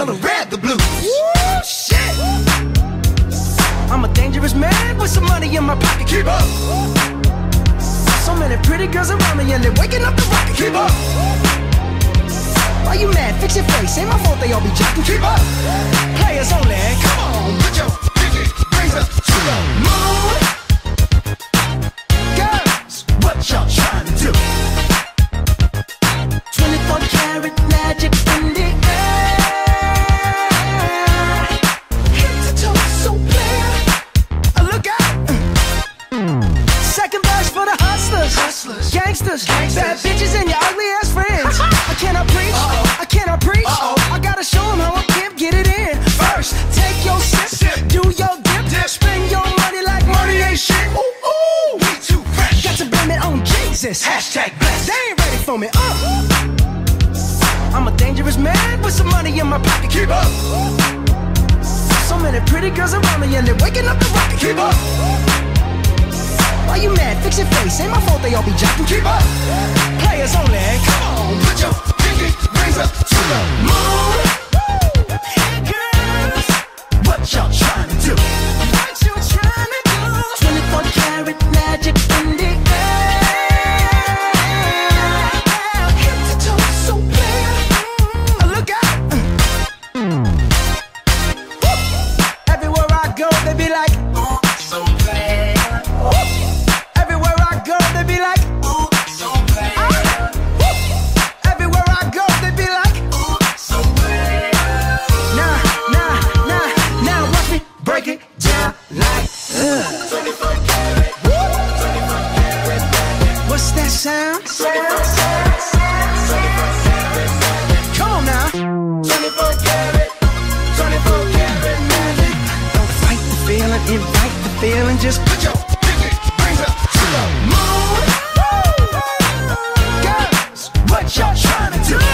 color red the blues. Woo, shit. I'm a dangerous man with some money in my pocket. Keep up. So many pretty girls around me and they're waking up the rocket. Keep up. Why you mad? Fix your face. Ain't my fault they all be jocking. Keep up. Players only. Come on, put your gangsters, Gangsters. bad bitches, and your ugly ass friends. I cannot preach, Uh-oh. I cannot preach. Uh-oh. I gotta show 'em how a pimp get it in. First, take your sip, Sip. do your dip, Dip. spend your money like money ain't shit. Ooh, ooh, we too fresh. Got to blame it on Jesus. Hashtag blessed. They ain't ready for me. Uh. I'm a dangerous man with some money in my pocket. Keep up. So many pretty girls around me and they're waking up the rocket. Keep up. Why you mad? Fix your face. Ain't my fault they all be jocking. Keep up. Players only. Come on, put your pinky rings up to the moon. feeling, just put your pinky rings up to the moon. Girls, what y'all trying to do?